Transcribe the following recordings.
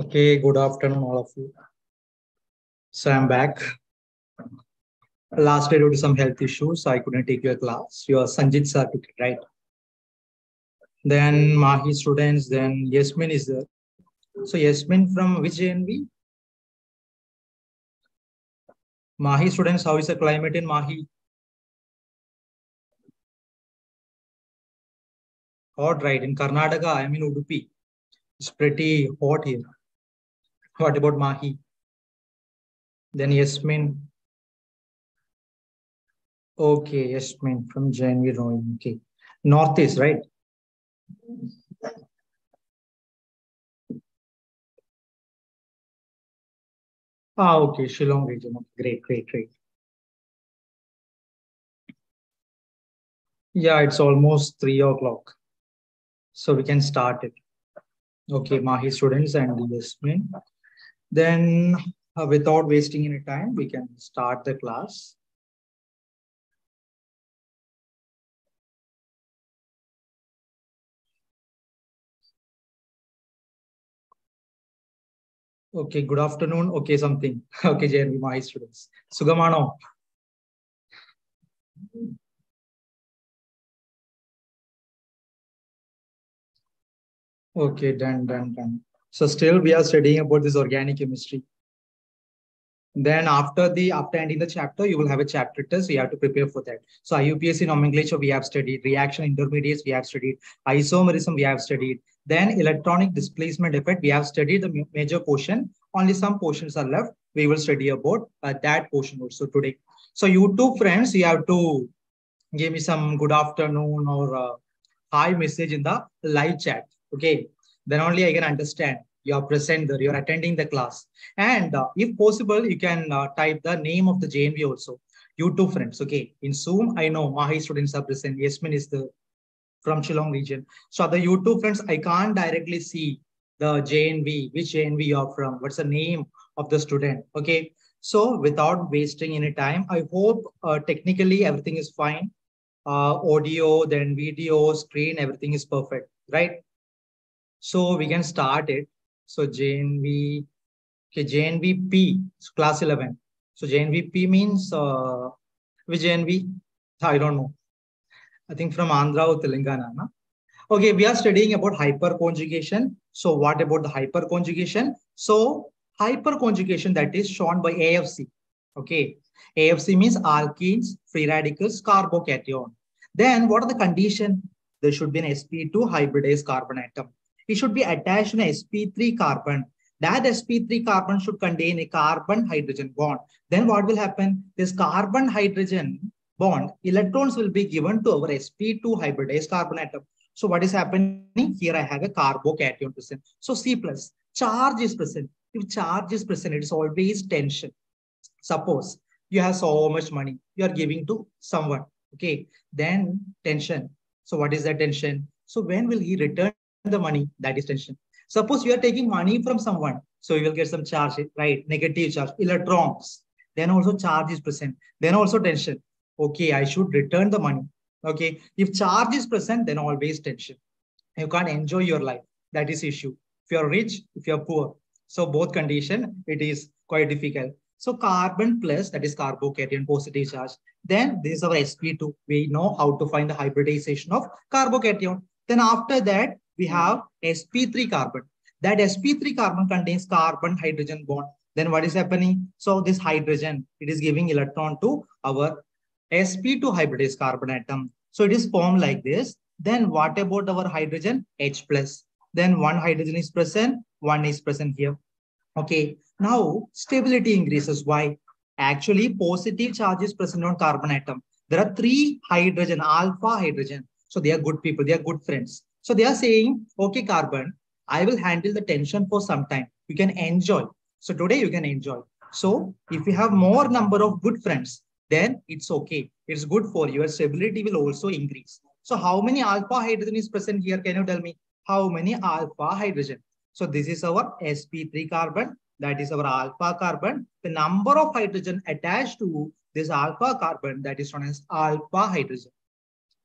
Okay, good afternoon, all of you. So I'm back. Last day due to some health issues, I couldn't take your class. Your Sanjit sir right? Then Mahi students, then Yasmin is there. So Yasmin from which JNV? Mahi students, how is the climate in Mahi? Hot, right? In Karnataka, I mean Udupi. It's pretty hot here. What about Mahi? Then Yasmin. Okay, Yasmin from JNV Rowing. Okay. Northeast, right? Ah, okay, Shillong region. Great, great, great. Yeah, it's almost three o'clock. So we can start it. Okay, Mahi students and Yasmin. Then uh, without wasting any time, we can start the class. Okay, good afternoon. Okay, something. Okay, JNV, Mahi students. Sugamano. Okay, done, done, done. So still we are studying about this organic chemistry. Then after the after ending the chapter, you will have a chapter test. You have to prepare for that. So IUPAC nomenclature we have studied, reaction intermediates we have studied, isomerism we have studied. Then electronic displacement effect we have studied the major portion. Only some portions are left. We will study about uh, that portion also today. So you two friends, you have to give me some good afternoon or uh, hi message in the live chat. Okay, then only I can understand you're present there, you're attending the class. And uh, if possible, you can uh, type the name of the JNV also. You two friends, okay. In Zoom, I know Mahi students are present. Yasmin is the from Shillong region. So the YouTube friends, I can't directly see the JNV, which JNV you're from, what's the name of the student, okay. So without wasting any time, I hope uh, technically everything is fine. Uh, audio, then video, screen, everything is perfect, right? So we can start it. So JNV, okay, JNVP, class 11. So JNVP means, uh, which JNV? I don't know. I think from Andhra or Telangana. No? Okay, we are studying about hyperconjugation. So what about the hyperconjugation? So hyperconjugation that is shown by AFC. Okay, AFC means alkenes, free radicals, carbocation. Then what are the condition? There should be an sp2 hybridized carbon atom. It should be attached to an sp3 carbon. That sp3 carbon should contain a carbon hydrogen bond. Then what will happen? This carbon hydrogen bond, electrons will be given to our sp2 hybridized carbon atom. So what is happening? Here I have a carbocation present. So C plus, charge is present. If charge is present, it is always tension. Suppose you have so much money, you are giving to someone. Okay, then tension. So what is that tension? So when will he return the money? That is tension. Suppose you are taking money from someone. So you will get some charge, right? Negative charge, electrons. Then also charge is present. Then also tension. Okay, I should return the money. Okay, if charge is present, then always tension. You can't enjoy your life. That is issue. If you're rich, if you're poor. So both condition, it is quite difficult. So carbon plus, that is carbocation, positive charge. Then this is our sp2. We know how to find the hybridization of carbocation. Then after that, we hmm. have sp3 carbon. That sp3 carbon contains carbon hydrogen bond. Then what is happening? So this hydrogen, it is giving electron to our sp2 hybridized carbon atom. So it is formed like this. Then what about our hydrogen? H plus. Then one hydrogen is present, one is present here. Okay, now stability increases. Why? Actually, positive charge is present on carbon atom. There are three hydrogen, alpha hydrogen. So they are good people, they are good friends. So they are saying, okay, carbon, I will handle the tension for some time. You can enjoy. So today you can enjoy. So if you have more number of good friends, then it's okay. It's good for you. your stability will also increase. So how many alpha hydrogen is present here? Can you tell me how many alpha hydrogen? So this is our sp3 carbon. That is our alpha carbon. The number of hydrogen attached to this alpha carbon that is known as alpha hydrogen.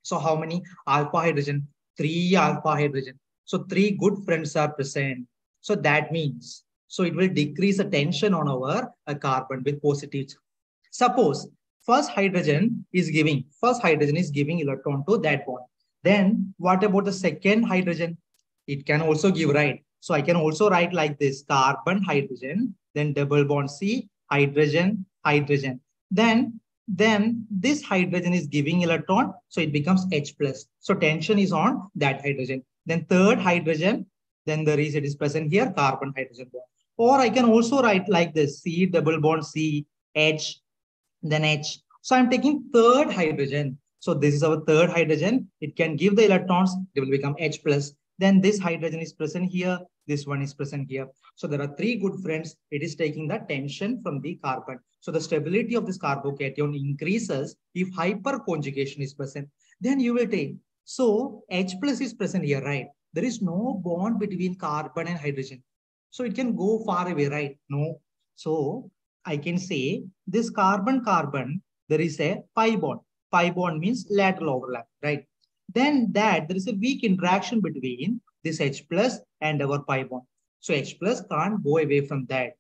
So how many alpha hydrogen? Three alpha hydrogen. So three good friends are present. So that means So it will decrease the tension on our uh, carbon with positive. Suppose first hydrogen is giving, first hydrogen is giving electron to that bond. Then what about the second hydrogen? It can also give, right? So I can also write like this, carbon, hydrogen, then double bond C, hydrogen, hydrogen. Then, then this hydrogen is giving electron, so it becomes H plus. So tension is on that hydrogen. Then third hydrogen, then the reason is present here, carbon, hydrogen bond. Or I can also write like this, C, double bond C, H, then H. So I'm taking third hydrogen. So this is our third hydrogen. It can give the electrons, they will become H plus. Then this hydrogen is present here. This one is present here. So there are three good friends. It is taking the tension from the carbon. So the stability of this carbocation increases if hyperconjugation is present. Then you will take. So H plus is present here, right? There is no bond between carbon and hydrogen. So it can go far away, right? No. So I can say this carbon-carbon, there is a pi bond. Pi bond means lateral overlap, right? Then that there is a weak interaction between this H plus and our pi bond. So H plus can't go away from that.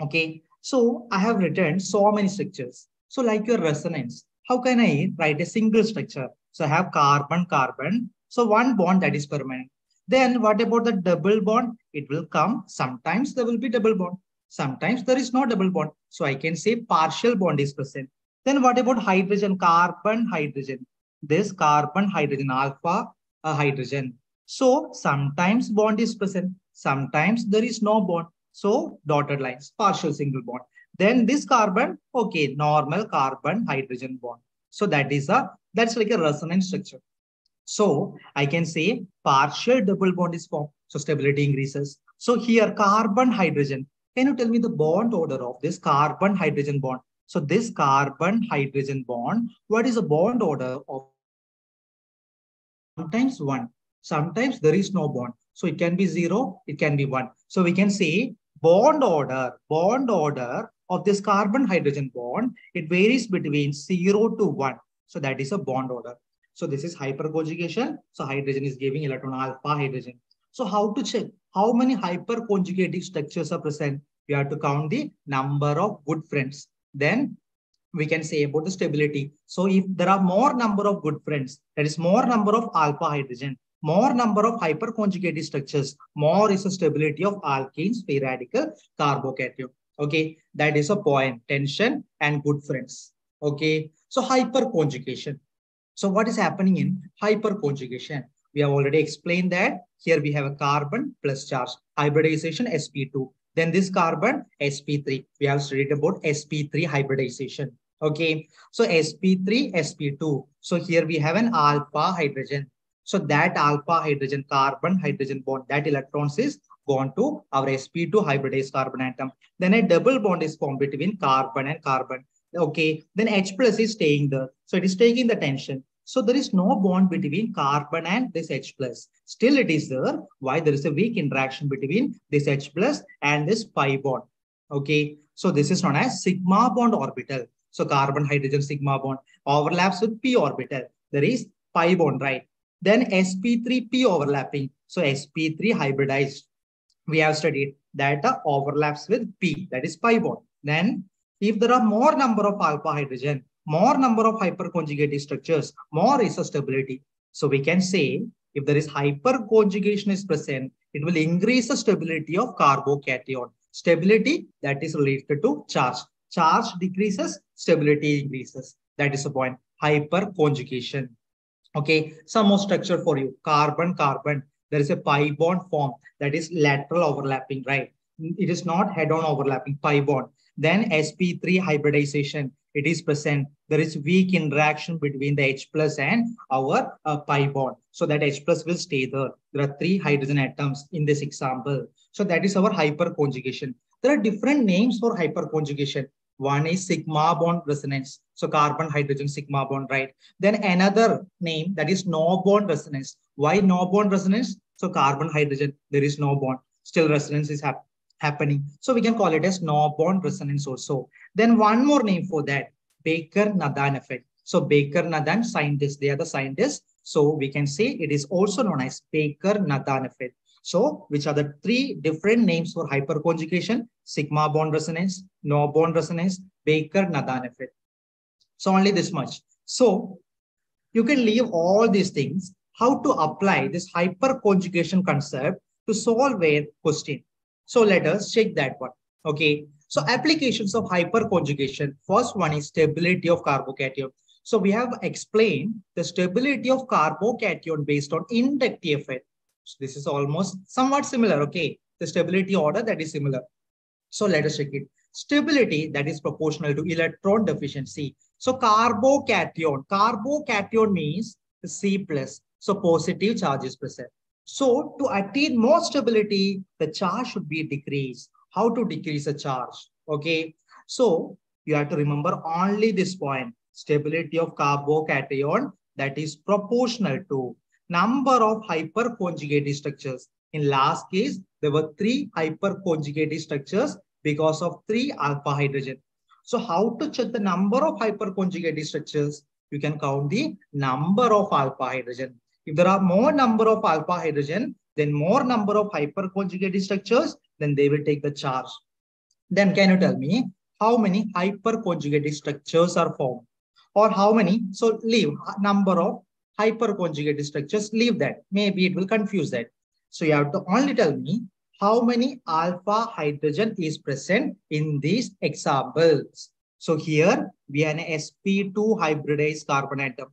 Okay. So I have written so many structures. So like your resonance, how can I write a single structure? So I have carbon, carbon. So one bond that is permanent. Then what about the double bond? It will come. Sometimes there will be double bond. Sometimes there is no double bond. So I can say partial bond is present. Then what about hydrogen, carbon, hydrogen? This carbon, hydrogen, alpha, a hydrogen. So sometimes bond is present. Sometimes there is no bond. So dotted lines, partial single bond. Then this carbon, okay, normal carbon, hydrogen bond. So that is a, that's like a resonance structure. So I can say partial double bond is formed. So stability increases. So here carbon hydrogen. Can you tell me the bond order of this carbon hydrogen bond? So this carbon hydrogen bond, what is the bond order of sometimes one, sometimes there is no bond. So it can be zero, it can be one. So we can say bond order, bond order of this carbon hydrogen bond, it varies between zero to one. So that is a bond order. So this is hyperconjugation. So hydrogen is giving electron alpha hydrogen. So how to check how many hyperconjugating structures are present? We have to count the number of good friends. Then we can say about the stability. So if there are more number of good friends, that is more number of alpha hydrogen, more number of hyperconjugated structures, more is the stability of alkenes, free radical, carbocation. Okay, that is a point, tension and good friends. Okay, so hyperconjugation. So what is happening in hyperconjugation? We have already explained that here we have a carbon plus charge, hybridization sp2. Then this carbon sp3. We have studied about sp3 hybridization. Okay, so sp3, sp2. So here we have an alpha hydrogen. So that alpha hydrogen carbon hydrogen bond, that electrons is gone to our sp2 hybridized carbon atom. Then a double bond is formed between carbon and carbon. Okay, then H plus is staying there. So it is taking the tension. So there is no bond between carbon and this H plus. Still it is there. Why? There is a weak interaction between this H plus and this pi bond. Okay. So this is known as sigma bond orbital. So carbon hydrogen sigma bond overlaps with p orbital. There is pi bond, right? Then sp3p overlapping. So sp3 hybridized. We have studied that uh, overlaps with p, that is pi bond. Then if there are more number of alpha hydrogen, more number of hyperconjugated structures, more stability. So we can say if there is hyperconjugation is present, it will increase the stability of carbocation. Stability that is related to charge. Charge decreases, stability increases. That is the point. Hyperconjugation. Okay, some more structure for you. Carbon, carbon. There is a pi bond form that is lateral overlapping, right? It is not head-on overlapping, pi bond. Then sp3 hybridization it is present. There is weak interaction between the H plus and our uh, pi bond. So that H plus will stay there. There are three hydrogen atoms in this example. So that is our hyperconjugation. There are different names for hyperconjugation. One is sigma bond resonance. So carbon hydrogen sigma bond, right? Then another name that is no bond resonance. Why no bond resonance? So carbon hydrogen, there is no bond. Still resonance is happening. So we can call it as no bond resonance also. Then one more name for that, Baker-Nathan effect. So Baker-Nathan scientists, they are the scientists. So we can say it is also known as Baker-Nathan effect. So which are the three different names for hyperconjugation? Sigma bond resonance, no bond resonance, Baker-Nathan effect. So only this much. So you can leave all these things, how to apply this hyperconjugation concept to solve a question. So let us check that one. Okay. So applications of hyperconjugation. First one is stability of carbocation. So we have explained the stability of carbocation based on inductive effect. So this is almost somewhat similar. Okay. The stability order that is similar. So let us check it. Stability that is proportional to electron deficiency. So carbocation, carbocation means C plus. So positive charge is present. So to attain more stability, the charge should be decreased. How to decrease a charge? Okay. So you have to remember only this point. Stability of carbocation that is proportional to number of hyperconjugated structures. In last case, there were three hyperconjugated structures because of three alpha hydrogen. So how to check the number of hyperconjugated structures? You can count the number of alpha hydrogen. If there are more number of alpha hydrogen, then more number of hyperconjugated structures, then they will take the charge. Then can you tell me how many hyperconjugated structures are formed? Or how many? So leave number of hyperconjugated structures, leave that. Maybe it will confuse that. So you have to only tell me how many alpha hydrogen is present in these examples. So here we have an sp2 hybridized carbon atom.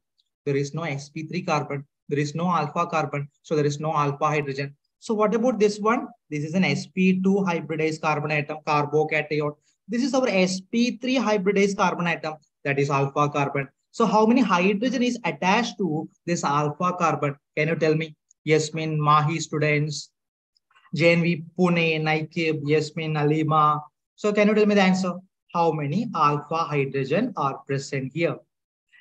There is no sp3 carbon. There is no alpha carbon. So there is no alpha hydrogen. So what about this one? This is an sp2 hybridized carbon atom, carbocation. This is our sp3 hybridized carbon atom, that is alpha carbon. So how many hydrogen is attached to this alpha carbon? Can you tell me? Yasmin, Mahi students, JNV, Pune, Naikib, Yasmin, Alima. So can you tell me the answer? How many alpha hydrogen are present here?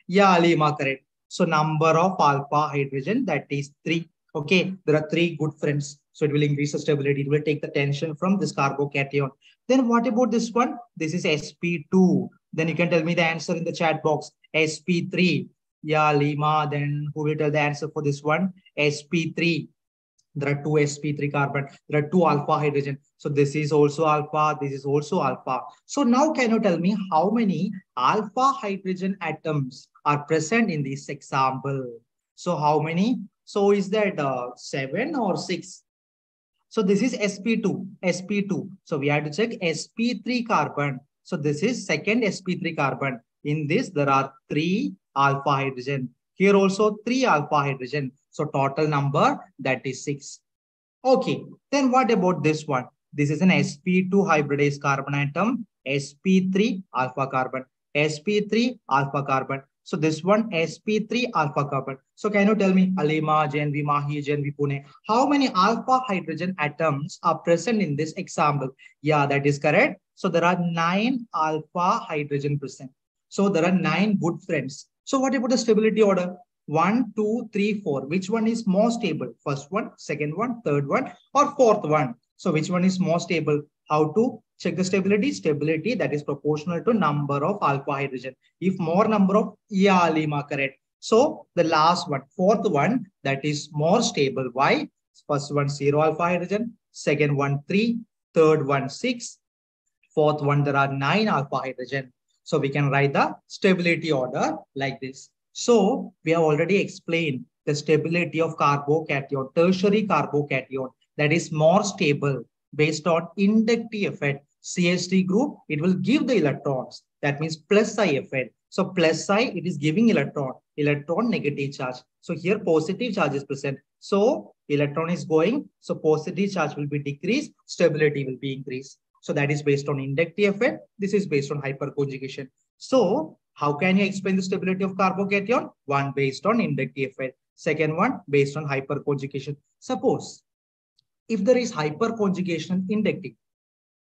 Yeah, Alima, correct. So number of alpha hydrogen, that is three. Okay, there are three good friends. So it will increase the stability. It will take the tension from this carbocation. Then what about this one? This is sp2. Then you can tell me the answer in the chat box. sp3. Yeah, Lima. Then who will tell the answer for this one? sp3 there are two sp3 carbon there are two alpha hydrogen so this is also alpha this is also alpha so now can you tell me how many alpha hydrogen atoms are present in this example so how many so is that uh, seven or six so this is sp2 sp2 so we have to check sp3 carbon so this is second sp3 carbon in this there are three alpha hydrogen here also three alpha hydrogen so total number that is six. Okay, then what about this one? This is an sp2 hybridized carbon atom, sp3 alpha carbon, sp3 alpha carbon. So this one sp3 alpha carbon. So can you tell me Alima, JNV Mahi, Pune, how many alpha hydrogen atoms are present in this example? Yeah, that is correct. So there are nine alpha hydrogen present. So there are nine good friends. So what about the stability order? one, two, three, four. Which one is more stable? First one, second one, third one, or fourth one. So which one is more stable? How to check the stability? Stability that is proportional to number of alpha hydrogen. If more number of, Lima, correct. So the last one, fourth one, that is more stable. Why? First one, zero alpha hydrogen. Second one, three third one, six fourth one, there are nine alpha hydrogen. So we can write the stability order like this. So we have already explained the stability of carbocation, tertiary carbocation that is more stable based on inductive effect. CH3 group, it will give the electrons. That means plus I effect. So plus I, it is giving electron, electron negative charge. So here positive charge is present. So electron is going. So positive charge will be decreased, stability will be increased. So that is based on inductive effect. This is based on hyperconjugation. So how can you explain the stability of carbocation? One based on inductive effect. Second one based on hyperconjugation. Suppose if there is hyperconjugation inductive,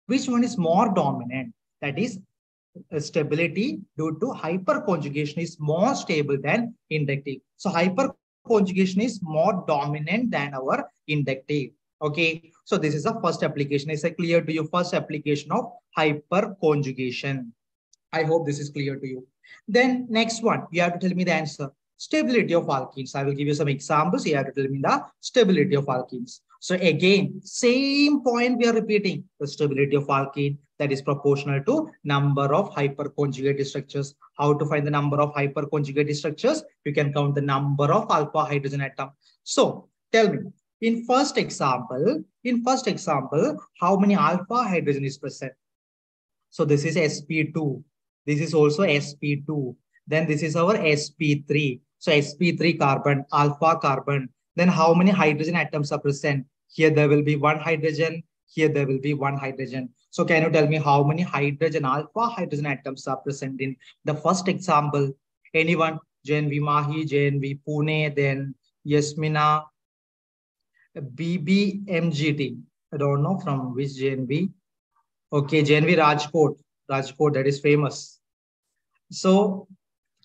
which one is more dominant? That is uh, stability due to hyperconjugation is more stable than inductive. So hyperconjugation is more dominant than our inductive. Okay, so this is the first application. Is it clear to you? First application of hyperconjugation. I hope this is clear to you. Then next one, you have to tell me the answer. Stability of alkenes. I will give you some examples. You have to tell me the stability of alkenes. So again, same point we are repeating the stability of alkene that is proportional to number of hyperconjugated structures. How to find the number of hyperconjugated structures? You can count the number of alpha hydrogen atom. So tell me, in first example, in first example, how many alpha hydrogen is present? So this is sp2. This is also sp2. Then this is our sp3. So sp3 carbon, alpha carbon. Then how many hydrogen atoms are present? Here there will be one hydrogen. Here there will be one hydrogen. So can you tell me how many hydrogen, alpha hydrogen atoms are present in the first example? Anyone? JNV Mahi, JNV Pune, then Yasmina, BBMGT. I don't know from which JNV. Okay, JNV Rajkot. Rajkot, that is famous. So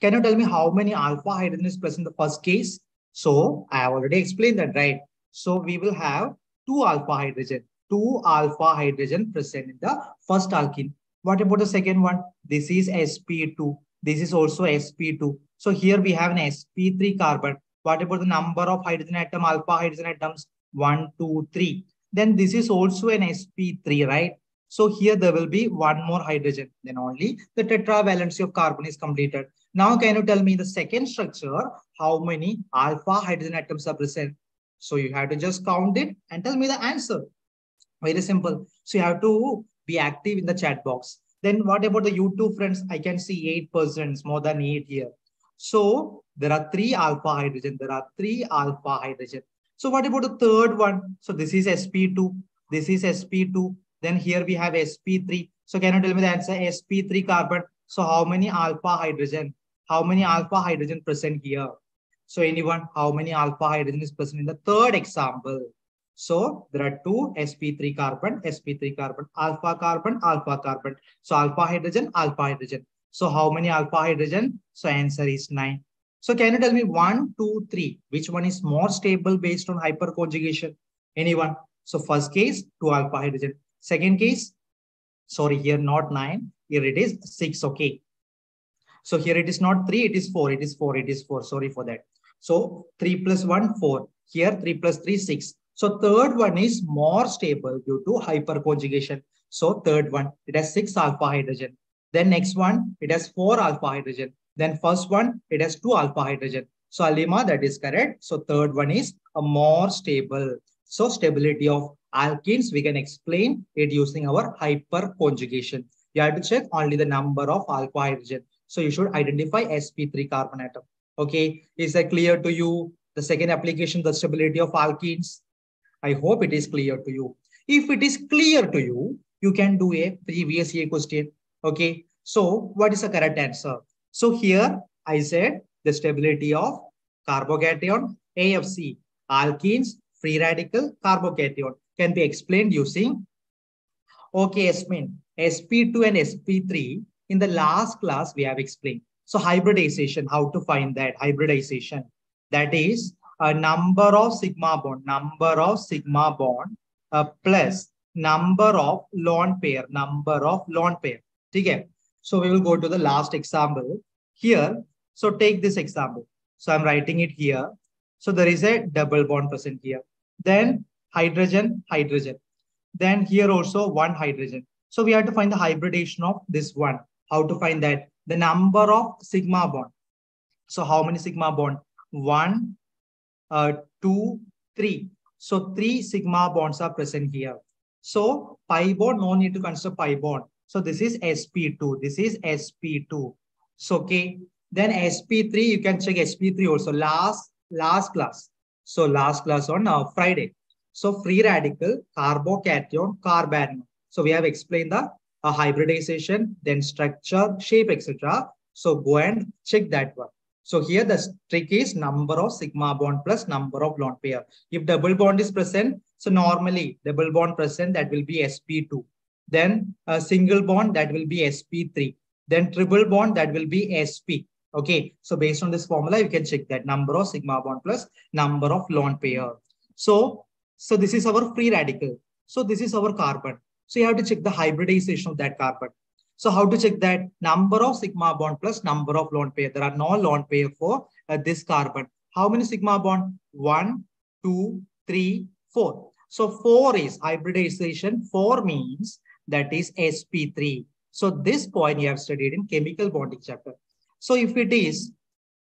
can you tell me how many alpha hydrogen is present in the first case? So I have already explained that, right? So we will have two alpha hydrogen, two alpha hydrogen present in the first alkene. What about the second one? This is sp2. This is also sp2. So here we have an sp3 carbon. What about the number of hydrogen atom, alpha hydrogen atoms? One, two, three. Then this is also an sp3, right? So here there will be one more hydrogen. Then only the tetravalency of carbon is completed. Now can you tell me the second structure, how many alpha hydrogen atoms are present? So you have to just count it and tell me the answer. Very simple. So you have to be active in the chat box. Then what about the YouTube friends? I can see eight persons, more than 8 here. So there are three alpha hydrogen. There are three alpha hydrogen. So what about the third one? So this is sp2. This is sp2. Then here we have sp3. So can you tell me the answer? sp3 carbon. So how many alpha hydrogen? How many alpha hydrogen present here? So anyone, how many alpha hydrogen is present in the third example? So there are two sp3 carbon, sp3 carbon, alpha carbon, alpha carbon. So alpha hydrogen, alpha hydrogen. So how many alpha hydrogen? So answer is nine. So can you tell me one, two, three, which one is more stable based on hyperconjugation? Anyone? So first case, two alpha hydrogen. Second case, sorry, here not nine, here it is six, okay. So here it is not three, it is four, it is four, it is four, sorry for that. So 3 plus 1, 4. Here 3 plus 3, 6. So third one is more stable due to hyperconjugation. So third one, it has 6 alpha hydrogen. Then next one, it has 4 alpha hydrogen. Then first one, it has 2 alpha hydrogen. So Alima, that is correct. So third one is a more stable. So stability of alkenes, we can explain it using our hyperconjugation. You have to check only the number of alpha hydrogen. So you should identify sp3 carbon atom. Okay, is that clear to you? The second application, the stability of alkenes. I hope it is clear to you. If it is clear to you, you can do a previous year question. Okay, so what is the correct answer? So here I said the stability of carbocation, AFC, alkenes, free radical, carbocation can be explained using, okay, Yasmin, sp2 and sp3 in the last class we have explained. So hybridization, how to find that hybridization? That is a number of sigma bond, number of sigma bond uh, plus number of lone pair, number of lone pair. Okay. So we will go to the last example here. So take this example. So I'm writing it here. So there is a double bond present here. Then hydrogen, hydrogen. Then here also one hydrogen. So we have to find the hybridization of this one. How to find that? the number of sigma bond. So how many sigma bond? One, uh, two, three. So three sigma bonds are present here. So pi bond, no need to consider pi bond. So this is sp2. This is sp2. So okay. Then sp3, you can check sp3 also. Last last class. So last class on uh, Friday. So free radical, carbocation, carbanion. So we have explained the a hybridization, then structure, shape, etc. So go and check that one. So here the trick is number of sigma bond plus number of lone pair. If double bond is present, so normally double bond present, that will be sp2. Then a single bond, that will be sp3. Then triple bond, that will be sp. Okay, so based on this formula, you can check that number of sigma bond plus number of lone pair. So, so this is our free radical. So this is our carbon. So you have to check the hybridization of that carbon. So how to check that number of sigma bond plus number of lone pair. There are no lone pair for uh, this carbon. How many sigma bond? One, two, three, four. So 4 is hybridization. 4 means that is sp3. So this point you have studied in chemical bonding chapter. So if it is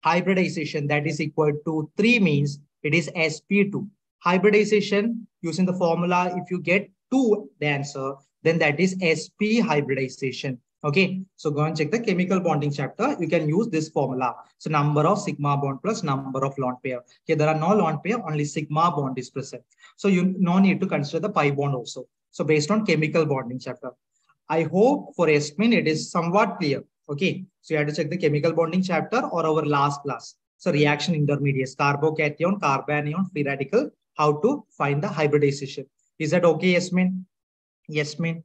hybridization that is equal to 3 means it is sp2. Hybridization using the formula, if you get 2 the answer, then that is sp hybridization. Okay, so go and check the chemical bonding chapter. You can use this formula. So number of sigma bond plus number of lone pair. Okay, there are no lone pair, only sigma bond is present. So you no need to consider the pi bond also. So based on chemical bonding chapter. I hope for Esmin it is somewhat clear. Okay, so you have to check the chemical bonding chapter or our last class. So reaction intermediates, carbocation, carbanion, free radical, how to find the hybridization. Is that okay, Yasmin? Yasmin?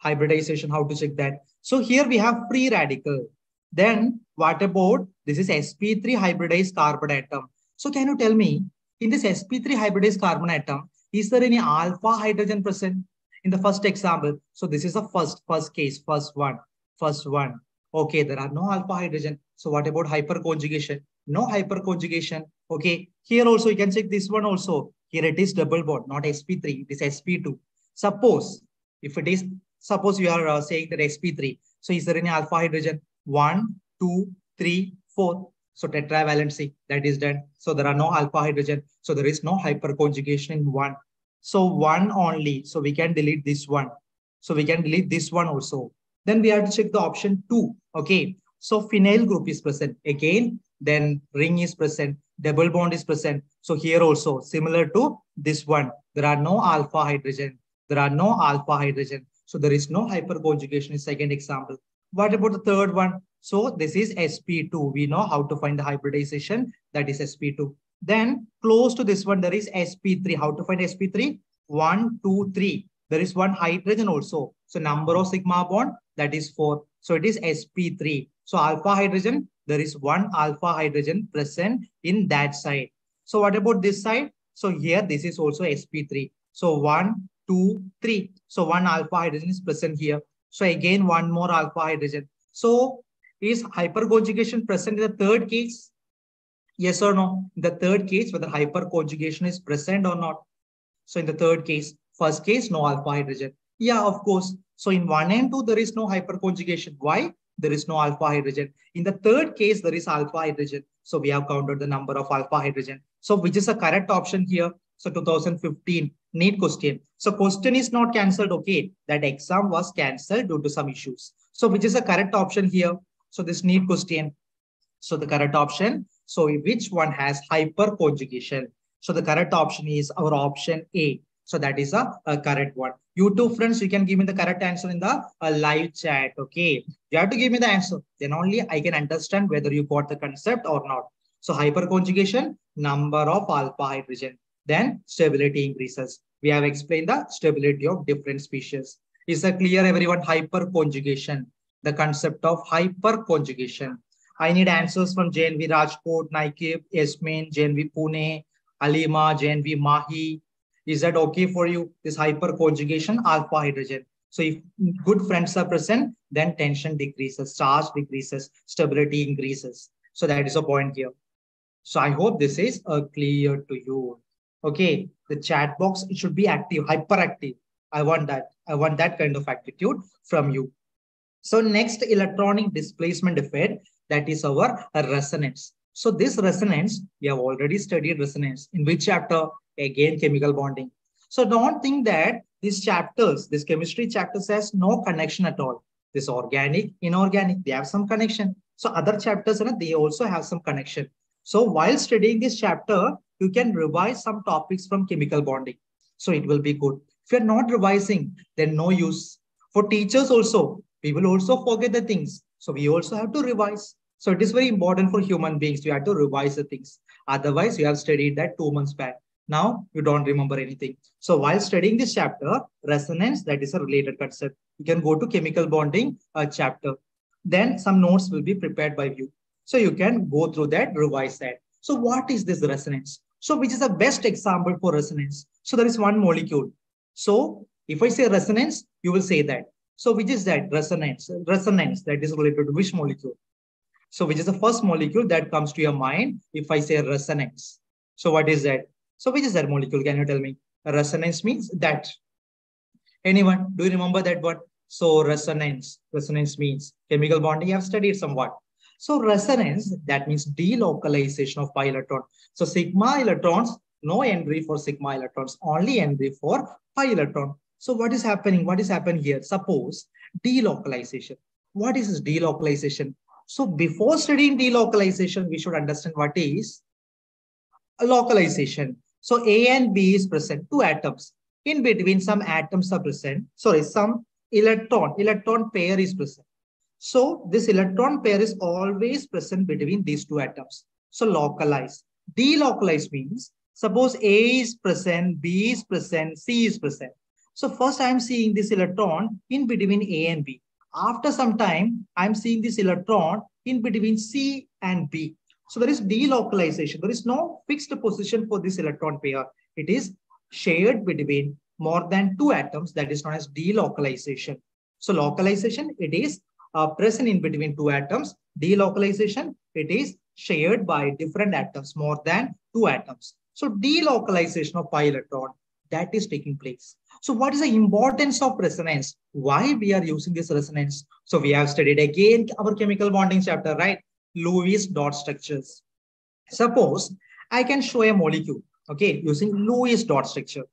hybridization, how to check that. So here we have free radical. Then what about, this is sp3 hybridized carbon atom. So can you tell me, in this sp3 hybridized carbon atom, is there any alpha hydrogen present? In the first example, so this is the first, first case, first one, first one. Okay, there are no alpha hydrogen. So what about hyperconjugation? No hyperconjugation. Okay, here also you can check this one also. Here it is double bond, not sp3, it is sp2. Suppose if it is Suppose you are uh, saying that sp3. So is there any alpha hydrogen? One, two, three, four. So tetravalency that is done. So there are no alpha hydrogen. So there is no hyperconjugation in one. So one only. So we can delete this one. So we can delete this one also. Then we have to check the option two. Okay. So phenyl group is present. Again, then ring is present. Double bond is present. So here also similar to this one. There are no alpha hydrogen. There are no alpha hydrogen. So there is no hyperconjugation in second example. What about the third one? So this is sp2. We know how to find the hybridization. That is sp2. Then close to this one, there is sp3. How to find sp3? One, two, three. There is one hydrogen also. So number of sigma bond, that is four. So it is sp3. So alpha hydrogen, there is one alpha hydrogen present in that side. So what about this side? So here, this is also sp3. So one, two, three. So one alpha hydrogen is present here. So again, one more alpha hydrogen. So is hyperconjugation present in the third case? Yes or no? In the third case, whether hyperconjugation is present or not. So in the third case, first case, no alpha hydrogen. Yeah, of course. So in one and two, there is no hyperconjugation. Why? There is no alpha hydrogen. In the third case, there is alpha hydrogen. So we have counted the number of alpha hydrogen. So which is the correct option here? So 2015 NEET question. So question is not cancelled. Okay, that exam was cancelled due to some issues. So which is the correct option here? So this NEET question. So the correct option. So which one has hyperconjugation? So the correct option is our option A. So that is a, a, correct one. You two friends, you can give me the correct answer in the uh, live chat. Okay. You have to give me the answer. Then only I can understand whether you got the concept or not. So hyperconjugation, number of alpha hydrogen then stability increases. We have explained the stability of different species. Is that clear, everyone? Hyperconjugation, the concept of hyperconjugation. I need answers from JNV Rajkot, Naikip, Yasmin, JNV Pune, Alima, JNV Mahi. Is that okay for you? This hyperconjugation, alpha hydrogen. So if good friends are present, then tension decreases, charge decreases, stability increases. So that is a point here. So I hope this is uh, clear to you. Okay, the chat box it should be active, hyperactive. I want that. I want that kind of attitude from you. So next electronic displacement effect, that is our resonance. So this resonance, we have already studied resonance. In which chapter? Again, chemical bonding. So don't think that these chapters, this chemistry chapter has no connection at all. This organic, inorganic, they have some connection. So other chapters, they also have some connection. So while studying this chapter, you can revise some topics from chemical bonding. So it will be good. If you're not revising, then no use. For teachers also, we will also forget the things. So we also have to revise. So it is very important for human beings. You have to revise the things. Otherwise, you have studied that two months back. Now you don't remember anything. So while studying this chapter, resonance, that is a related concept. You can go to chemical bonding uh, chapter. Then some notes will be prepared by you. So you can go through that, revise that. So what is this resonance? So which is the best example for resonance? So there is one molecule. So if I say resonance, you will say that. So which is that resonance? Resonance that is related to which molecule? So which is the first molecule that comes to your mind if I say resonance? So what is that? So which is that molecule? Can you tell me? Resonance means that. Anyone, do you remember that word? So resonance, resonance means chemical bonding. You have studied somewhat. So resonance, that means delocalization of pi electron. So sigma electrons, no entry for sigma electrons, only entry for pi electron. So what is happening? What is happening here? Suppose delocalization. What is this delocalization? So before studying delocalization, we should understand what is localization. So A and B is present, two atoms. In between, some atoms are present. Sorry, some electron, electron pair is present. So this electron pair is always present between these two atoms. So localized. Delocalized means suppose A is present, B is present, C is present. So first I'm seeing this electron in between A and B. After some time, I'm seeing this electron in between C and B. So there is delocalization. There is no fixed position for this electron pair. It is shared between more than two atoms that is known as delocalization. So localization, it is uh, present in between two atoms. Delocalization, it is shared by different atoms, more than two atoms. So delocalization of pi electron, that is taking place. So what is the importance of resonance? Why we are using this resonance? So we have studied again our chemical bonding chapter, right? Lewis dot structures. Suppose I can show a molecule, okay, using Lewis dot structure.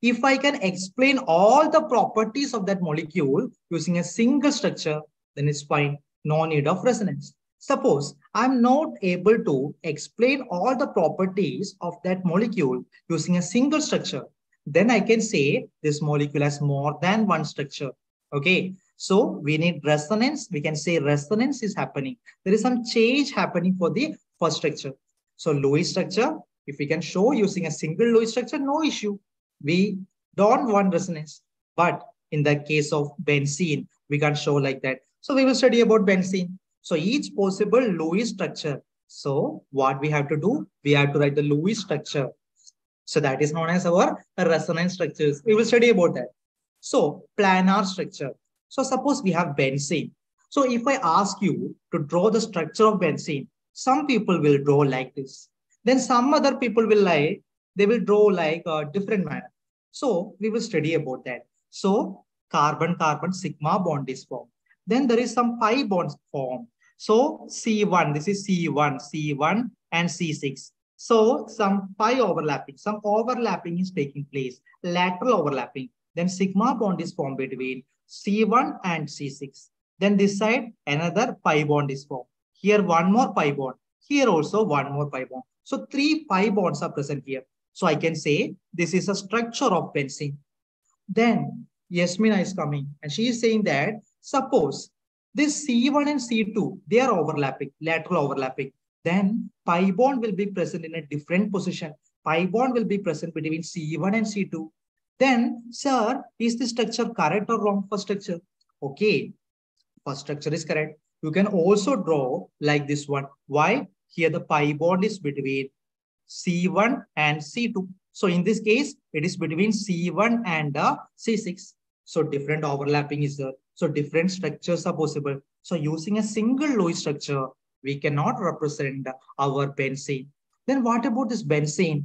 If I can explain all the properties of that molecule using a single structure, then it's fine. No need of resonance. Suppose I'm not able to explain all the properties of that molecule using a single structure, then I can say this molecule has more than one structure. Okay. So we need resonance. We can say resonance is happening. There is some change happening for the first structure. So Lewis structure, if we can show using a single Lewis structure, no issue. We don't want resonance. But in the case of benzene, we can show like that. So we will study about benzene. So each possible Lewis structure. So what we have to do, we have to write the Lewis structure so that is known as our resonance structures. We will study about that. So planar structure. So suppose we have benzene. So if I ask you to draw the structure of benzene, some people will draw like this. Then some other people will like, they will draw like a different manner. So we will study about that. So carbon-carbon sigma bond is formed. Then there is some pi bonds formed. So C1, this is C1, C1 and C6. So some pi overlapping, some overlapping is taking place, lateral overlapping. Then sigma bond is formed between C1 and C6. Then this side, another pi bond is formed. Here, one more pi bond. Here also one more pi bond. So three pi bonds are present here. So I can say this is a structure of benzene. Then Yasmina is coming and she is saying that suppose this C1 and C2, they are overlapping, lateral overlapping then pi bond will be present in a different position. Pi bond will be present between C1 and C2. Then, sir, is the structure correct or wrong for structure? Okay, for structure is correct. You can also draw like this one. Why? Here the pi bond is between C1 and C2. So in this case, it is between C1 and uh, C6. So different overlapping is there. So different structures are possible. So using a single Lewis structure, we cannot represent our benzene. Then what about this benzene?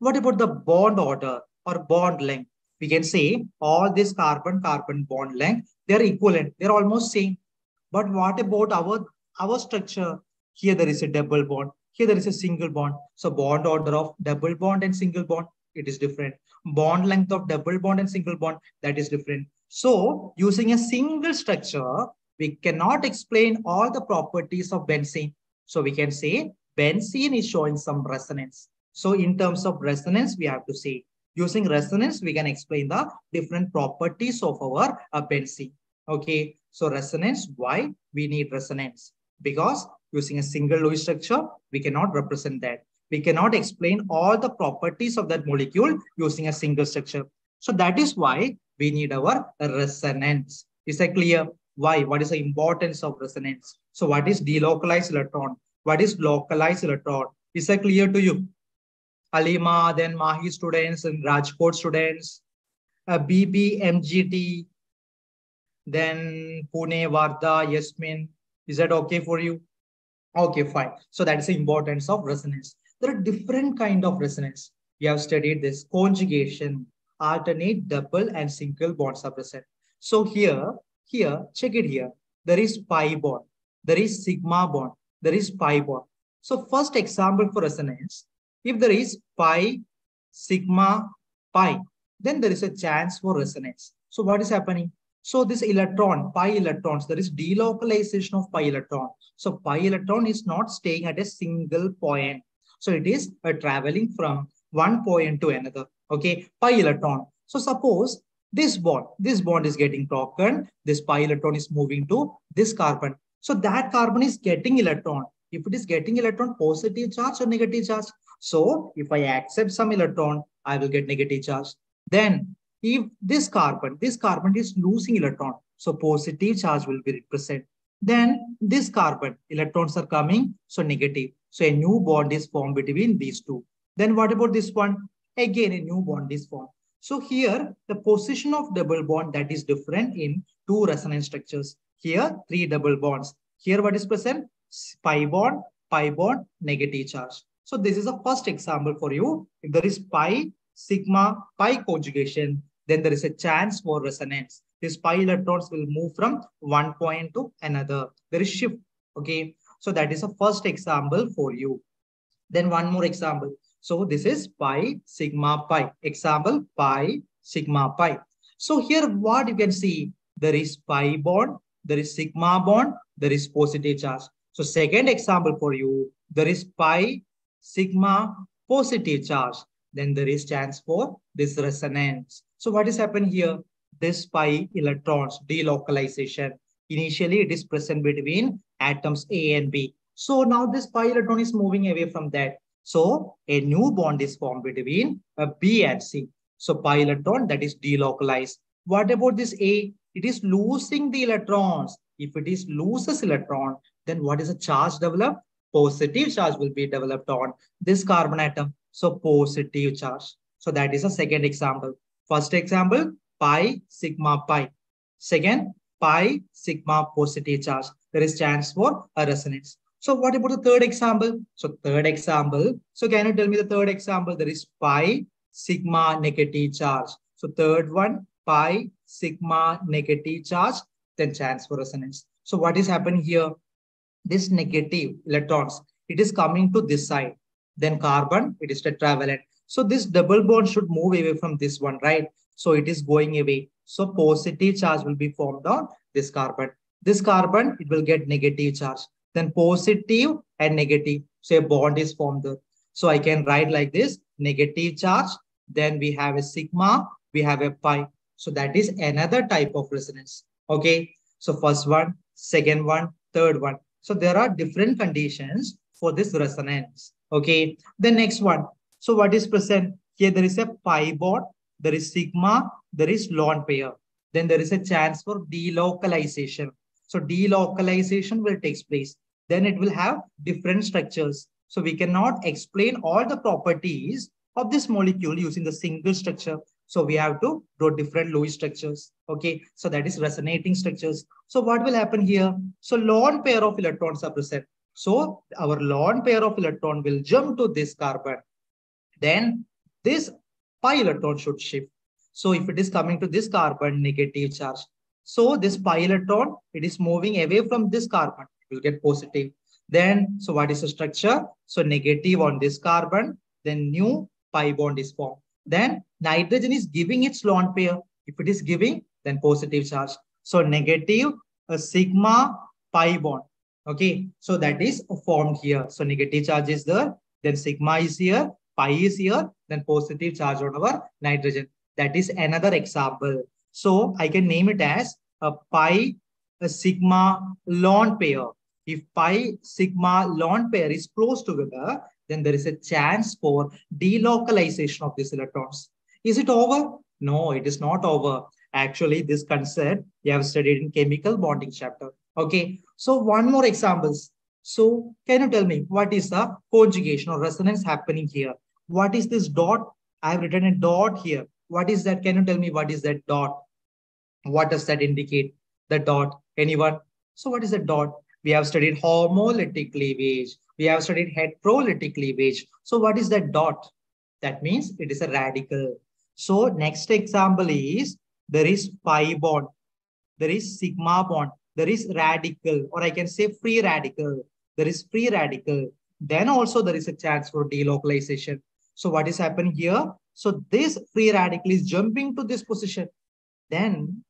What about the bond order or bond length? We can say all this carbon-carbon bond length, they're equivalent. They're almost same. But what about our, our structure? Here there is a double bond. Here there is a single bond. So bond order of double bond and single bond, it is different. Bond length of double bond and single bond, that is different. So using a single structure, we cannot explain all the properties of benzene. So we can say benzene is showing some resonance. So in terms of resonance, we have to say using resonance, we can explain the different properties of our uh, benzene. Okay, so resonance, why we need resonance? Because using a single Lewis structure, we cannot represent that. We cannot explain all the properties of that molecule using a single structure. So that is why we need our resonance. Is that clear? Why? What is the importance of resonance? So what is delocalized electron? What is localized electron? Is that clear to you? Alima, then Mahi students and Rajkot students, uh, BP, MGT, then Pune, Varda, Yasmin. Is that okay for you? Okay, fine. So that is the importance of resonance. There are different kind of resonance. we have studied this conjugation, alternate double and single bonds are present. So here, here, check it here. There is pi bond, there is sigma bond, there is pi bond. So first example for resonance, if there is pi, sigma, pi, then there is a chance for resonance. So what is happening? So this electron, pi electrons, there is delocalization of pi electron. So pi electron is not staying at a single point. So it is uh, traveling from one point to another. Okay, pi electron. So suppose this bond, this bond is getting broken. This pi electron is moving to this carbon. So that carbon is getting electron. If it is getting electron, positive charge or negative charge. So if I accept some electron, I will get negative charge. Then if this carbon, this carbon is losing electron, so positive charge will be represented. Then this carbon, electrons are coming, so negative. So a new bond is formed between these two. Then what about this one? Again, a new bond is formed. So here, the position of double bond that is different in two resonance structures. Here, three double bonds. Here, what is present? Pi bond, pi bond, negative charge. So this is a first example for you. If there is pi, sigma, pi conjugation, then there is a chance for resonance. These pi electrons will move from one point to another. There is shift. Okay. So that is a first example for you. Then one more example. So this is pi sigma pi. Example pi sigma pi. So here what you can see, there is pi bond, there is sigma bond, there is positive charge. So second example for you, there is pi sigma positive charge. Then there is chance for this resonance. So what is happening here? This pi electrons delocalization. Initially, it is present between atoms A and B. So now this pi electron is moving away from that. So a new bond is formed between B and C. So pi electron that is delocalized. What about this A? It is losing the electrons. If it is loses electron, then what is the charge developed? Positive charge will be developed on this carbon atom. So positive charge. So that is a second example. First example, pi sigma pi. Second, pi sigma positive charge. There is chance for a resonance. So what about the third example? So third example. So can you tell me the third example? There is pi sigma negative charge. So third one, pi sigma negative charge, then chance for resonance. So what is happening here? This negative electrons, it is coming to this side. Then carbon, it is tetravalent. So this double bond should move away from this one, right? So it is going away. So positive charge will be formed on this carbon. This carbon, it will get negative charge. Then positive and negative. So a bond is formed there. So I can write like this, negative charge. Then we have a sigma, we have a pi. So that is another type of resonance. Okay. So first one, second one, third one. So there are different conditions for this resonance. Okay. The next one, so what is present? Here there is a pi bond, there is sigma, there is lone pair. Then there is a chance for delocalization. So delocalization will take place. Then it will have different structures. So we cannot explain all the properties of this molecule using the single structure. So we have to draw different Lewis structures. Okay, so that is resonating structures. So what will happen here? So lone pair of electrons are present. So our lone pair of electron will jump to this carbon then this pi electron should shift. So if it is coming to this carbon, negative charge. So this pi electron, it is moving away from this carbon, it will get positive. Then, so what is the structure? So negative on this carbon, then new pi bond is formed. Then nitrogen is giving its lone pair. If it is giving, then positive charge. So negative a sigma pi bond. Okay, so that is formed here. So negative charge is there, then sigma is here, pi is here, then positive charge on our nitrogen. That is another example. So I can name it as a pi a sigma lone pair. If pi sigma lone pair is close together, then there is a chance for delocalization of these electrons. Is it over? No, it is not over. Actually, this concept you have studied in chemical bonding chapter. Okay, so one more examples. So can you tell me what is the conjugation or resonance happening here? What is this dot? I have written a dot here. What is that? Can you tell me what is that dot? What does that indicate? The dot. Anyone? So what is a dot? We have studied homolytic cleavage. We have studied heterolytic cleavage. So what is that dot? That means it is a radical. So next example is there is pi bond, there is sigma bond, there is radical, or I can say free radical. There is free radical. Then also there is a chance for delocalization. So what is happening here? So this free radical is jumping to this position. Then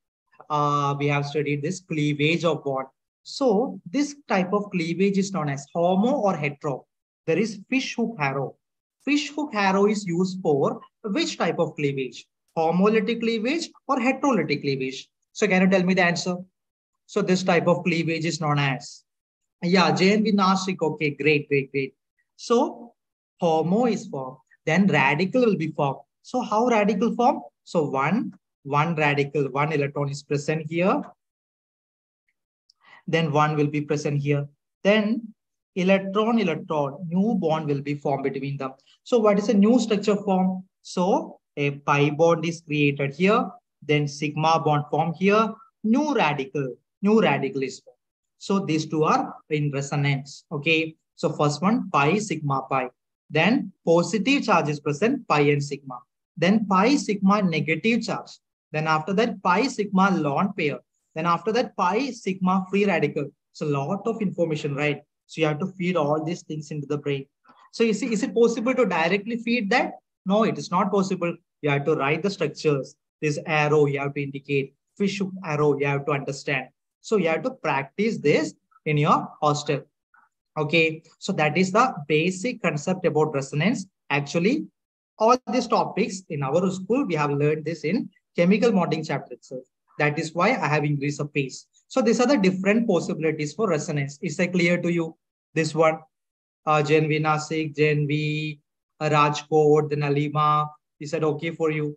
uh, we have studied this cleavage of bond. So this type of cleavage is known as homo or hetero. There is fish hook arrow. Fish hook arrow is used for which type of cleavage? Homolytic cleavage or heterolytic cleavage? So can you tell me the answer? So this type of cleavage is known as, yeah, JNV Nashik. Okay, great, great, great. So homo is formed. Then radical will be formed. So how radical form? So one, one radical, one electron is present here then one will be present here. Then electron, electron, new bond will be formed between them. So what is a new structure form? So a pi bond is created here, then sigma bond formed here, new radical, new radical is formed. So these two are in resonance. Okay. So first one pi sigma pi. Then positive charge is present pi and sigma. Then pi sigma negative charge. Then after that pi sigma lone pair. Then after that, pi sigma free radical. It's a lot of information, right? So you have to feed all these things into the brain. So you see, is it possible to directly feed that? No, it is not possible. You have to write the structures. This arrow you have to indicate. Fish arrow you have to understand. So you have to practice this in your hostel. Okay, so that is the basic concept about resonance. Actually, all these topics in our school, we have learned this in chemical bonding chapter itself. That is why I have increased the pace. So these are the different possibilities for resonance. Is that clear to you? This one, uh, JNV Nasik, JNV uh, Rajkot, then Alima. Is that okay for you?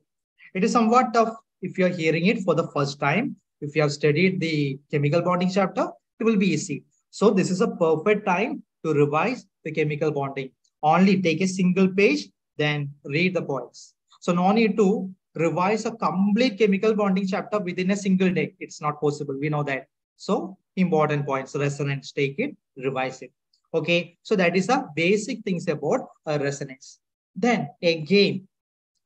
It is somewhat tough if you're hearing it for the first time. If you have studied the chemical bonding chapter, it will be easy. So this is a perfect time to revise the chemical bonding. Only take a single page, then read the points. So no need to revise a complete chemical bonding chapter within a single day. It's not possible. We know that. So important points, resonance, take it, revise it. Okay, so that is the basic things about a resonance. Then again,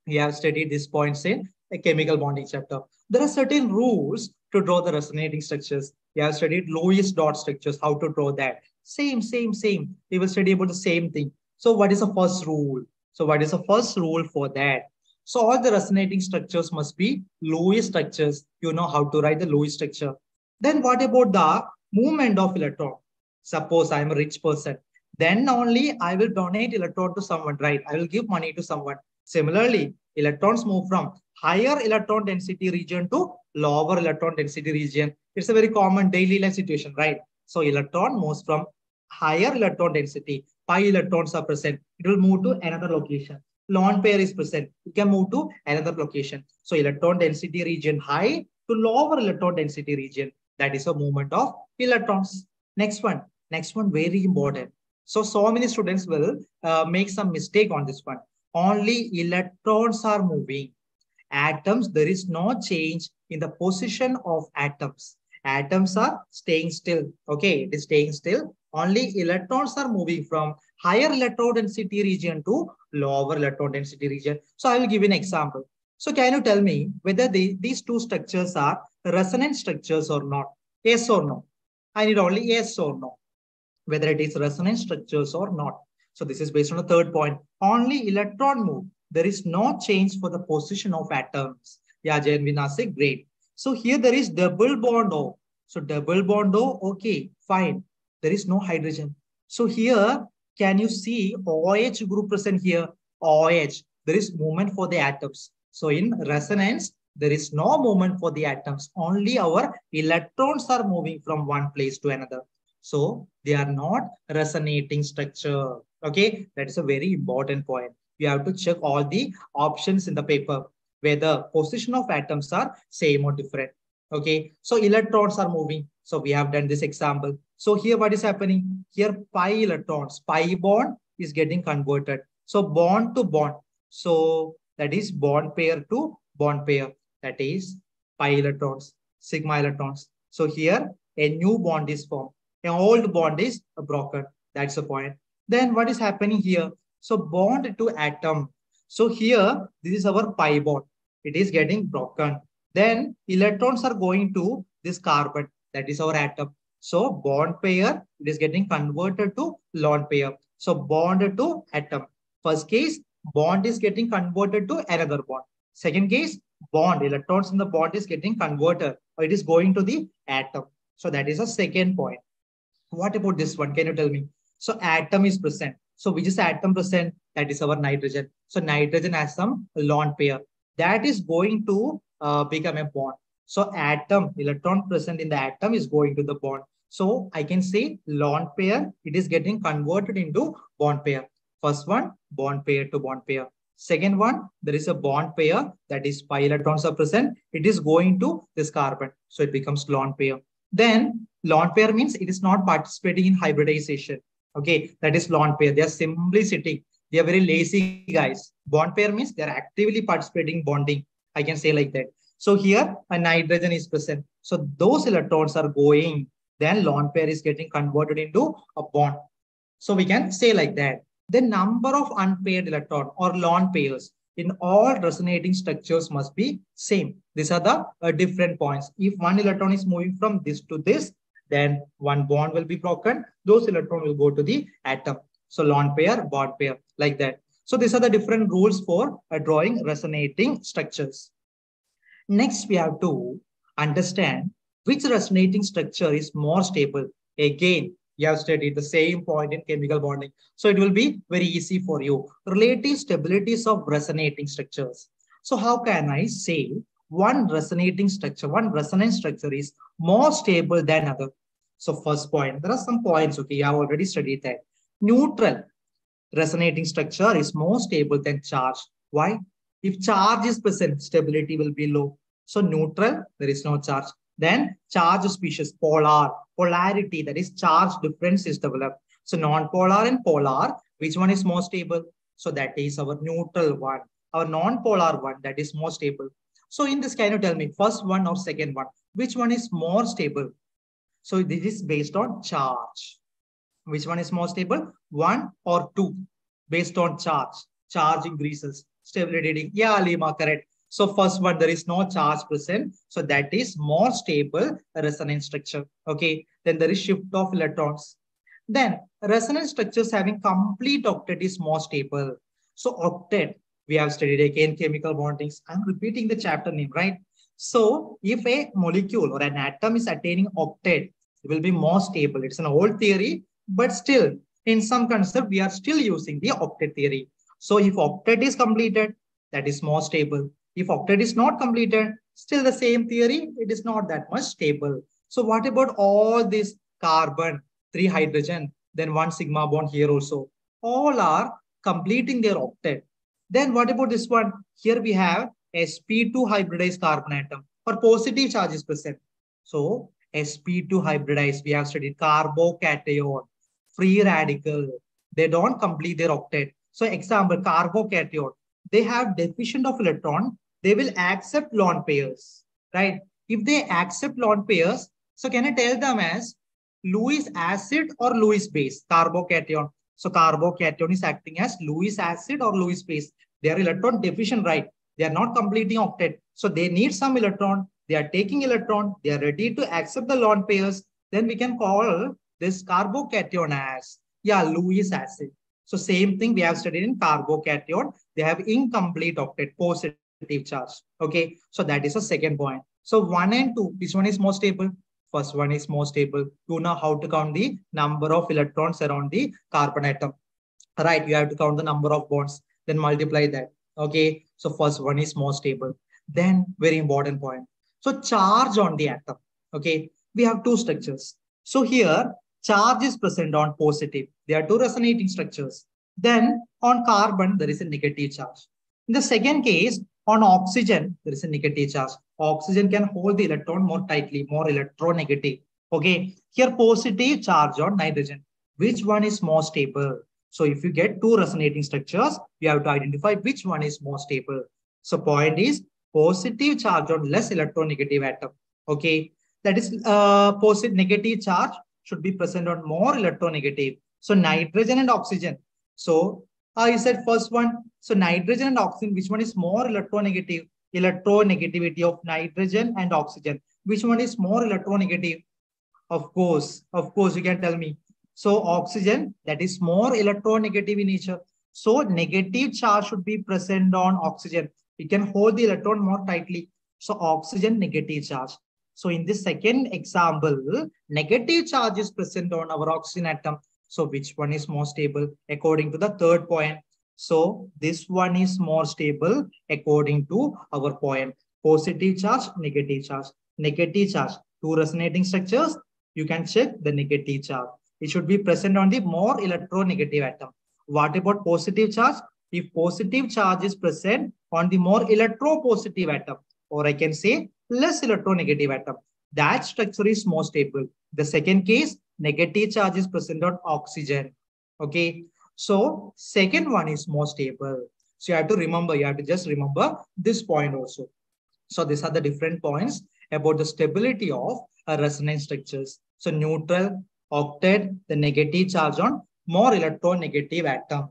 we have studied these points in a chemical bonding chapter. There are certain rules to draw the resonating structures. We have studied Lewis dot structures, how to draw that. Same, same, same. We will study about the same thing. So what is the first rule? So what is the first rule for that? So all the resonating structures must be Lewis structures. You know how to write the Lewis structure. Then what about the movement of electron? Suppose I'm a rich person. Then only I will donate electron to someone, right? I will give money to someone. Similarly, electrons move from higher electron density region to lower electron density region. It's a very common daily life situation, right? So electron moves from higher electron density. Pi electrons are present. It will move to another location lone pair is present, you can move to another location. So electron density region high to lower electron density region. That is a movement of electrons. Next one, next one very important. So, so many students will uh, make some mistake on this one. Only electrons are moving. Atoms, there is no change in the position of atoms. Atoms are staying still. Okay, it is staying still. Only electrons are moving from higher electron density region to lower electron density region. So I will give you an example. So can you tell me whether the, these two structures are resonant structures or not? Yes or no? I need only yes or no. Whether it is resonant structures or not. So this is based on the third point. Only electron move. There is no change for the position of atoms. Yeah, JNV Nasik, great. So here there is double bond O. So double bond O, okay, fine. There is no hydrogen. So here can you see OH group present here? OH, there is movement for the atoms. So in resonance, there is no movement for the atoms. Only our electrons are moving from one place to another. So they are not resonating structure. Okay, that is a very important point. You have to check all the options in the paper, where the position of atoms are same or different. Okay, so electrons are moving. So we have done this example. So here what is happening? Here pi electrons, pi bond is getting converted. So bond to bond. So that is bond pair to bond pair. That is pi electrons, sigma electrons. So here a new bond is formed. An old bond is broken. That's the point. Then what is happening here? So bond to atom. So here, this is our pi bond. It is getting broken. Then electrons are going to this carbon. That is our atom. So bond pair, it is getting converted to lone pair. So bond to atom. First case, bond is getting converted to another bond. Second case, bond, electrons in the bond is getting converted or it is going to the atom. So that is a second point. What about this one? Can you tell me? So atom is present. So which is atom present? That is our nitrogen. So nitrogen has some lone pair. That is going to uh, become a bond. So atom, electron present in the atom is going to the bond. So I can say lone pair, it is getting converted into bond pair. First one, bond pair to bond pair. Second one, there is a bond pair that is pi electrons are present. It is going to this carbon. So it becomes lone pair. Then lone pair means it is not participating in hybridization. Okay, that is lone pair. They are simply sitting. They are very lazy guys. Bond pair means they are actively participating bonding. I can say like that. So here a nitrogen is present. So those electrons are going. Then lone pair is getting converted into a bond. So we can say like that. The number of unpaired electron or lone pairs in all resonating structures must be same. These are the uh, different points. If one electron is moving from this to this, then one bond will be broken. Those electron will go to the atom. So lone pair, bond pair, like that. So these are the different rules for uh, drawing resonating structures. Next, we have to understand which resonating structure is more stable. Again, you have studied the same point in chemical bonding. So it will be very easy for you. Relative stabilities of resonating structures. So how can I say one resonating structure, one resonance structure is more stable than other. So first point, there are some points, okay, you have already studied that. Neutral resonating structure is more stable than charge. Why? If charge is present, stability will be low. So neutral, there is no charge. Then charge species, polar, polarity, that is charge difference is developed. So non-polar and polar, which one is more stable? So that is our neutral one. Our non-polar one, that is more stable. So in this, can you tell me first one or second one? Which one is more stable? So this is based on charge. Which one is more stable? One or two based on charge. Charge increases. Stability. Yeah, Lima, correct. So first one, there is no charge present. So that is more stable resonance structure. Okay. Then there is shift of electrons. Then resonance structures having complete octet is more stable. So octet, we have studied again chemical bondings. I'm repeating the chapter name, right? So if a molecule or an atom is attaining octet, it will be more stable. It's an old theory, but still in some concept, we are still using the octet theory. So if octet is completed, that is more stable. If octet is not completed, still the same theory, it is not that much stable. So what about all this carbon, three hydrogen, then one sigma bond here also? All are completing their octet. Then what about this one? Here we have sp2 hybridized carbon atom or positive charge is present. So sp2 hybridized, we have studied carbocation, free radical. They don't complete their octet. So example, carbocation, they have deficient of electron, they will accept lone pairs, right? If they accept lone pairs, so can I tell them as Lewis acid or Lewis base, carbocation. So carbocation is acting as Lewis acid or Lewis base. They are electron deficient, right? They are not completing octet. So they need some electron. They are taking electron. They are ready to accept the lone pairs. Then we can call this carbocation as, yeah, Lewis acid. So same thing we have studied in carbocation. They have incomplete octet, positive charge. Okay, so that is a second point. So one and two, which one is more stable? First one is more stable. You know how to count the number of electrons around the carbon atom. Right, you have to count the number of bonds, then multiply that. Okay, so first one is more stable. Then very important point. So charge on the atom. Okay, we have two structures. So here charge is present on positive. There are two resonating structures. Then on carbon, there is a negative charge. In the second case, on oxygen, there is a negative charge. Oxygen can hold the electron more tightly, more electronegative. Okay, here positive charge on nitrogen. Which one is more stable? So if you get two resonating structures, you have to identify which one is more stable. So point is positive charge on less electronegative atom. Okay, that is uh, positive negative charge should be present on more electronegative. So nitrogen and oxygen. So Uh, you said first one. So nitrogen and oxygen, which one is more electronegative? Electronegativity of nitrogen and oxygen. Which one is more electronegative? Of course, of course, you can tell me. So oxygen, that is more electronegative in nature. So negative charge should be present on oxygen. It can hold the electron more tightly. So oxygen, negative charge. So in this second example, negative charge is present on our oxygen atom. So which one is more stable according to the third point? So this one is more stable according to our point. Positive charge, negative charge. Negative charge. Two resonating structures, you can check the negative charge. It should be present on the more electronegative atom. What about positive charge? If positive charge is present on the more electropositive atom, or I can say less electronegative atom, that structure is more stable. The second case, negative charge is present on oxygen. Okay. So second one is more stable. So you have to remember, you have to just remember this point also. So these are the different points about the stability of a resonance structures. So neutral, octet, the negative charge on more electronegative atom.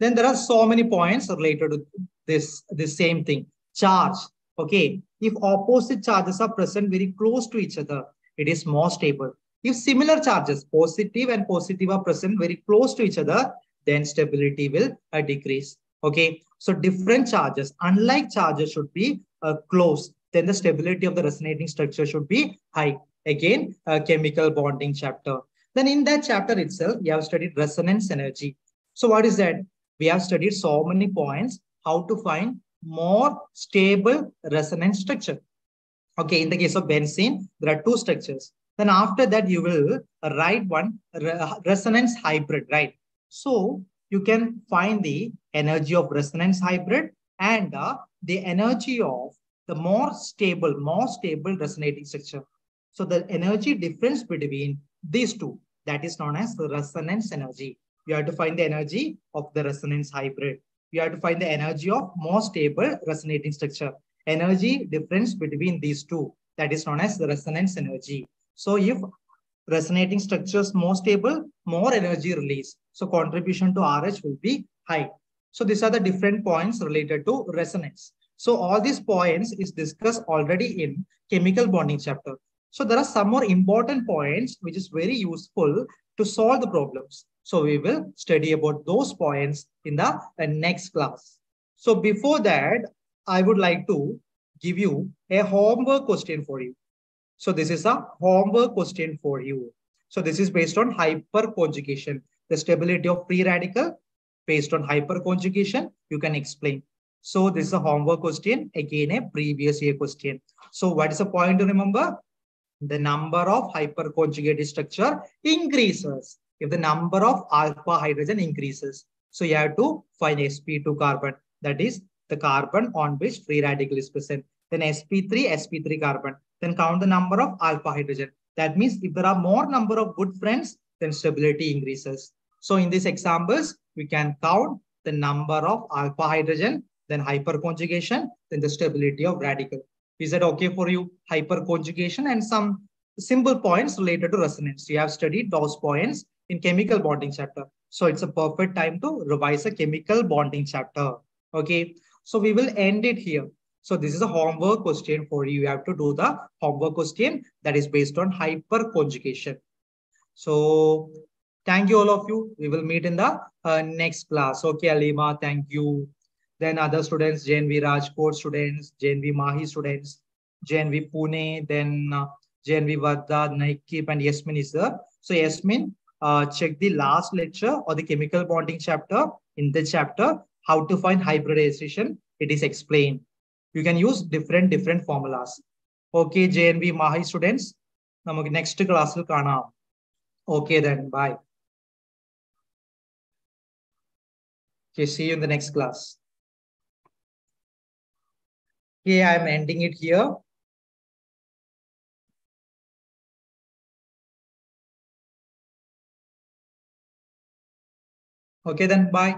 Then there are so many points related to this, this same thing. Charge. Okay. If opposite charges are present very close to each other, it is more stable. If similar charges, positive and positive are present very close to each other, then stability will uh, decrease. Okay. So different charges, unlike charges should be uh, close, then the stability of the resonating structure should be high. Again, a chemical bonding chapter. Then in that chapter itself, we have studied resonance energy. So what is that? We have studied so many points, how to find more stable resonance structure. Okay, in the case of benzene, there are two structures. Then after that, you will write one resonance hybrid, right? So you can find the energy of resonance hybrid and uh, the energy of the more stable, more stable resonating structure. So the energy difference between these two, that is known as resonance energy. You have to find the energy of the resonance hybrid. You have to find the energy of more stable resonating structure. Energy difference between these two, that is known as the resonance energy. So if resonating structures more stable, more energy release. So contribution to RH will be high. So these are the different points related to resonance. So all these points is discussed already in chemical bonding chapter. So there are some more important points which is very useful to solve the problems. So we will study about those points in the uh, next class. So before that, I would like to give you a homework question for you. So this is a homework question for you. So this is based on hyperconjugation. The stability of free radical based on hyperconjugation, you can explain. So this is a homework question, again a previous year question. So what is the point to remember? The number of hyperconjugated structure increases if the number of alpha hydrogen increases. So you have to find sp2 carbon. That is the carbon on which free radical is present. Then sp3, sp3 carbon. Then count the number of alpha hydrogen. That means if there are more number of good friends, then stability increases. So in these examples, we can count the number of alpha hydrogen then hyperconjugation, then the stability of radical. Is that okay for you? Hyperconjugation and some simple points related to resonance. You have studied those points in chemical bonding chapter. So it's a perfect time to revise a chemical bonding chapter. Okay. So we will end it here. So this is a homework question for you. You have to do the homework question that is based on hyperconjugation. So thank you all of you. We will meet in the uh, next class. Okay, Alima, thank you. Then other students, JNV Rajkot students, JNV Mahi students, JNV Pune, then uh, JNV Varda, Naikip, and Yasmin is there. So Yasmin, uh, check the last lecture or the chemical bonding chapter. In the chapter, how to find hybridization, it is explained. You can use different, different formulas. Okay, JNV Mahi students, next class will come. Okay then, bye. Okay, see you in the next class. Okay, I'm ending it here. Okay, then bye.